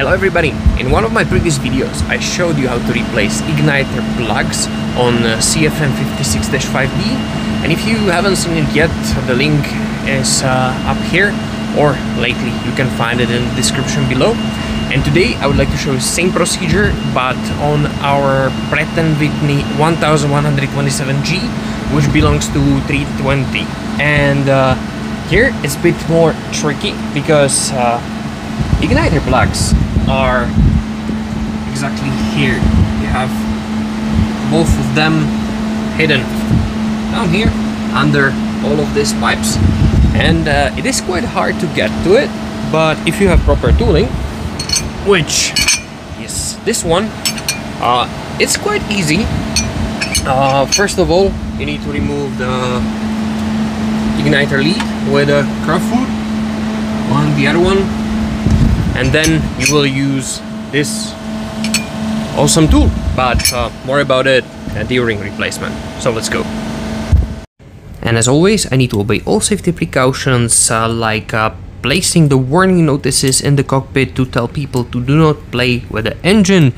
Hello everybody! In one of my previous videos I showed you how to replace igniter plugs on uh, CFM 56-5B and if you haven't seen it yet the link is uh, up here or lately you can find it in the description below. And today I would like to show the same procedure but on our Pratt & Whitney 1127G which belongs to 320 and uh, here it's a bit more tricky because uh, igniter plugs are exactly here. You have both of them hidden down here under all of these pipes. And uh, it is quite hard to get to it but if you have proper tooling which is this one uh, it's quite easy. Uh, first of all you need to remove the igniter lead with a crowfoot on the other one and then you will use this awesome tool. But uh, more about it uh, during replacement. So let's go. And as always I need to obey all safety precautions uh, like uh, placing the warning notices in the cockpit to tell people to do not play with the engine.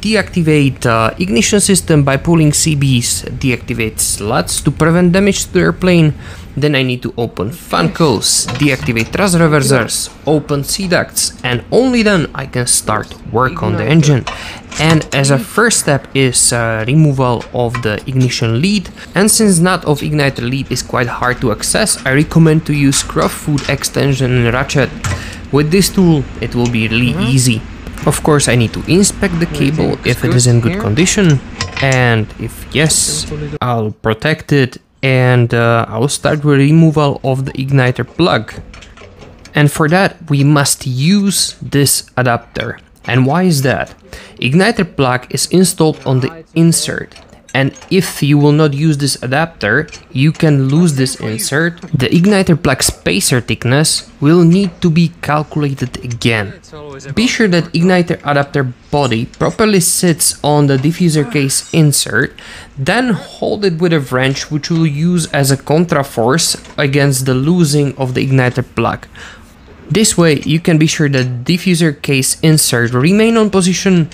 Deactivate uh, ignition system by pulling CBs, deactivate slats to prevent damage to the airplane, then I need to open fan cowls, deactivate thrust reversers, open C ducts, and only then I can start work on the engine. And as a first step is uh, removal of the ignition lead, and since nut of igniter lead is quite hard to access, I recommend to use crowfoot extension and ratchet. With this tool, it will be really mm -hmm. easy. Of course I need to inspect the cable if it is in good condition and if yes, I'll protect it and uh, I'll start with removal of the igniter plug. And for that we must use this adapter. And why is that? Igniter plug is installed on the insert and if you will not use this adapter, you can lose this insert. The igniter plug spacer thickness will need to be calculated again. Be sure that igniter adapter body properly sits on the diffuser case insert, then hold it with a wrench which will use as a contra force against the losing of the igniter plug. This way you can be sure that diffuser case insert remain on position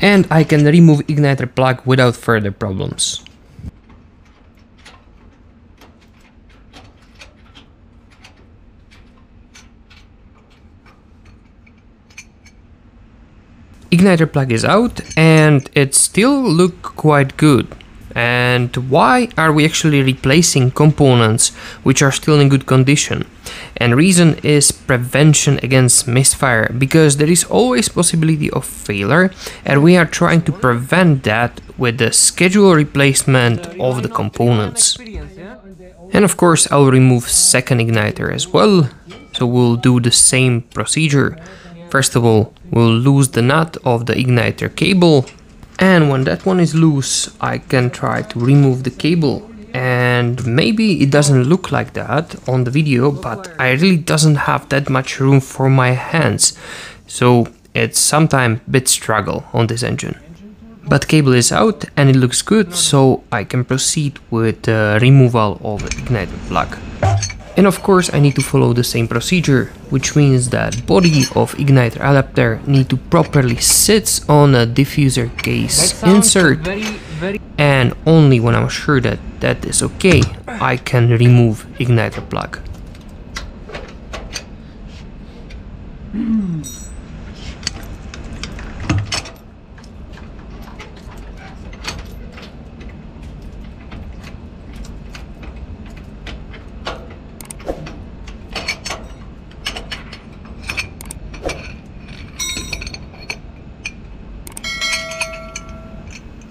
and I can remove igniter plug without further problems. Igniter plug is out and it still look quite good. And why are we actually replacing components which are still in good condition? And reason is prevention against misfire because there is always possibility of failure and we are trying to prevent that with the schedule replacement of the components. And of course I'll remove second igniter as well, so we'll do the same procedure. First of all, we'll lose the nut of the igniter cable and when that one is loose I can try to remove the cable and maybe it doesn't look like that on the video but I really doesn't have that much room for my hands. So it's sometimes bit struggle on this engine. But cable is out and it looks good so I can proceed with the removal of the igniter plug. And of course I need to follow the same procedure, which means that body of igniter adapter need to properly sit on a diffuser case insert and only when I'm sure that that is okay, I can remove igniter plug. Hmm.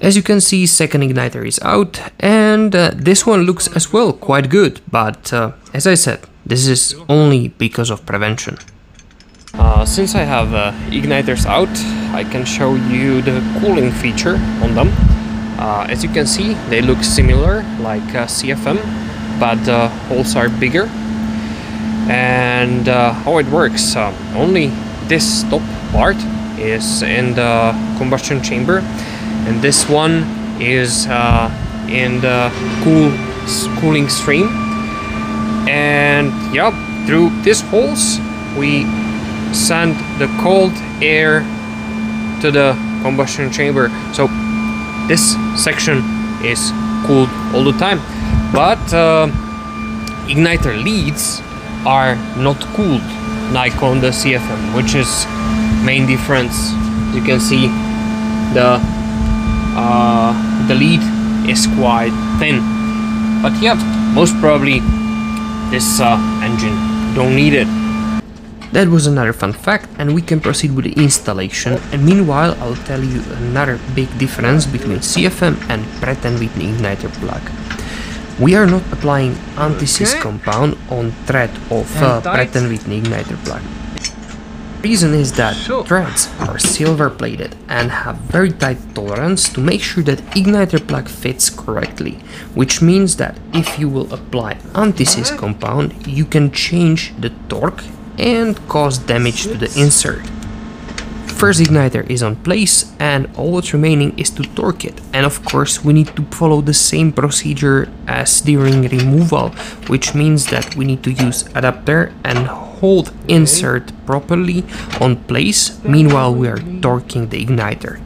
As you can see, second igniter is out, and uh, this one looks as well quite good, but uh, as I said, this is only because of prevention. Uh, since I have uh, igniters out, I can show you the cooling feature on them. Uh, as you can see, they look similar like uh, CFM, but holes are bigger. And how it works, only this top part is in the combustion chamber and this one is uh, in the cool cooling stream and yeah through these holes we send the cold air to the combustion chamber. So this section is cooled all the time. But uh, igniter leads are not cooled like on the CFM, which is main difference. You can see the uh, the lead is quite thin. But yeah, most probably this uh, engine don't need it. That was another fun fact and we can proceed with the installation and meanwhile I'll tell you another big difference between CFM and Pratt & Whitney igniter plug. We are not applying anti-seize okay. compound on thread of uh, Pratt & Whitney igniter plug. Reason is that threads are silver plated and have very tight tolerance to make sure that igniter plug fits correctly, which means that if you will apply anti-seize compound, you can change the torque and cause damage to the insert. First igniter is on place and all that's remaining is to torque it. And of course we need to follow the same procedure as during removal which means that we need to use adapter and hold insert properly on place meanwhile we are torquing the igniter.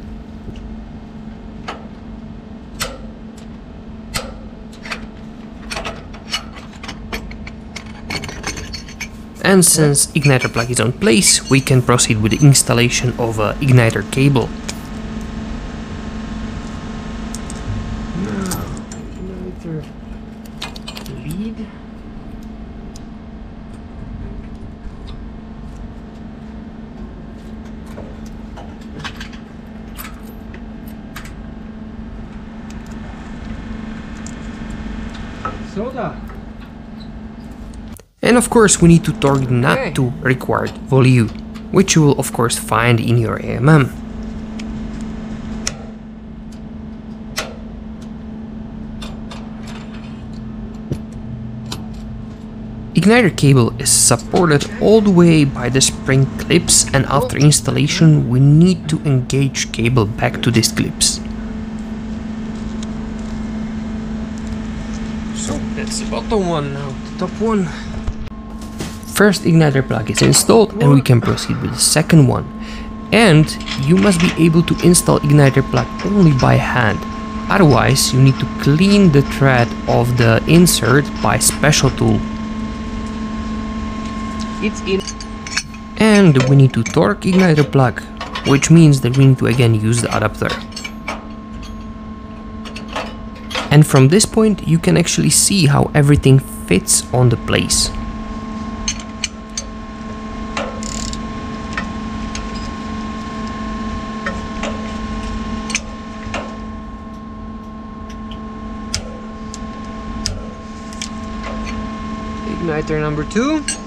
and since igniter plug is on place, we can proceed with the installation of a igniter cable. igniter lead. Soda. And of course we need to torque the nut okay. to required volume, which you will of course find in your AMM. Igniter cable is supported all the way by the spring clips and after oh. installation we need to engage cable back to these clips. So that's the bottom one now, the top one. First igniter plug is installed and we can proceed with the second one. And you must be able to install igniter plug only by hand. Otherwise, you need to clean the thread of the insert by special tool. It's in and we need to torque igniter plug, which means that we need to again use the adapter. And from this point you can actually see how everything fits on the place. igniter number two.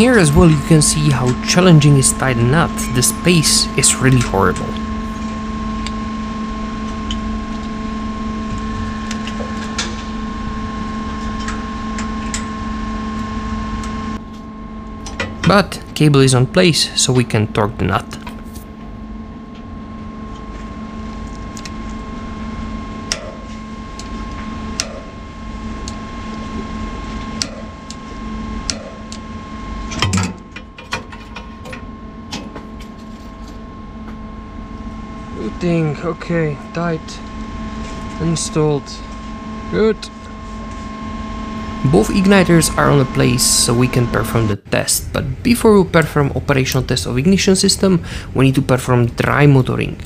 Here as well you can see how challenging is tighten up, the space is really horrible. But cable is on place, so we can torque the nut. Good thing, okay, tight, installed, good. Both igniters are on a place so we can perform the test, but before we perform operational test of ignition system, we need to perform dry motoring,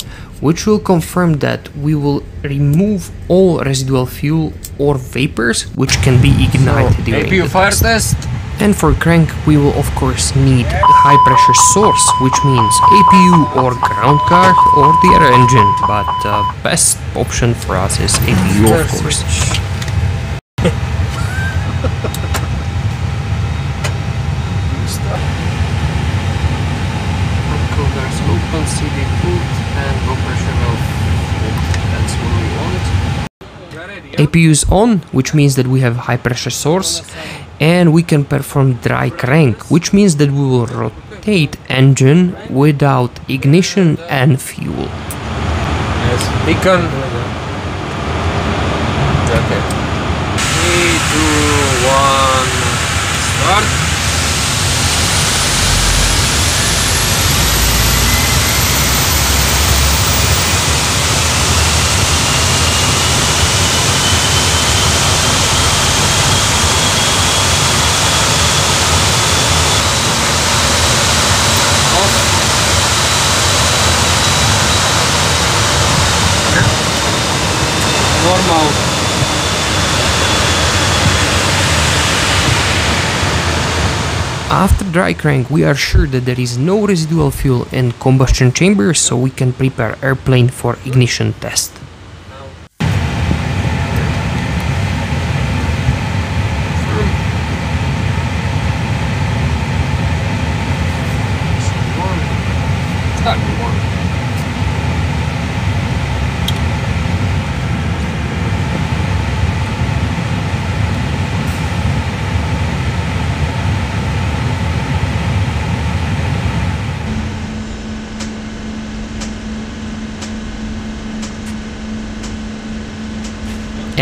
which will confirm that we will remove all residual fuel or vapors which can be ignited so, during APU the fire test. And for crank we will of course need a high pressure source, which means APU or ground car or the other engine, but uh, best option for us is APU of course. APU is on, which means that we have high pressure source and we can perform dry crank, which means that we will rotate engine without ignition and fuel. Yes, beacon. Okay. Three, two, one, start. Normal After dry crank we are sure that there is no residual fuel in combustion chamber so we can prepare airplane for ignition test.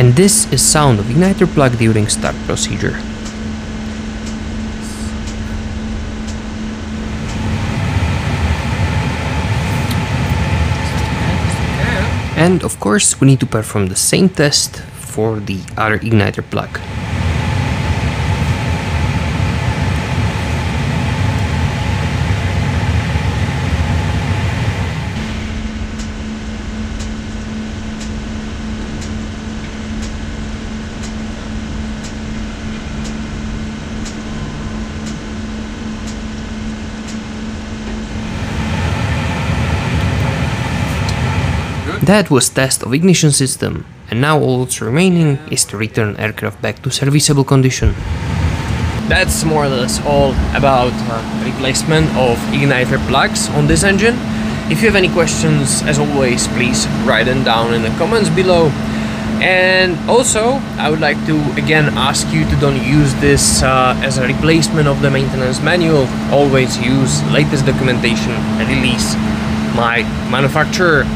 And this is sound of igniter plug during start procedure. And of course we need to perform the same test for the other igniter plug. That was test of ignition system, and now all that's remaining is to return aircraft back to serviceable condition. That's more or less all about uh, replacement of igniter plugs on this engine. If you have any questions, as always, please write them down in the comments below. And also, I would like to again ask you to don't use this uh, as a replacement of the maintenance manual. Always use latest documentation and release my manufacturer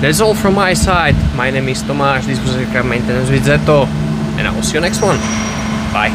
that's all from my side. My name is Tomáš, this was Aircraft Maintenance with Zeto, and I will see you next one. Bye.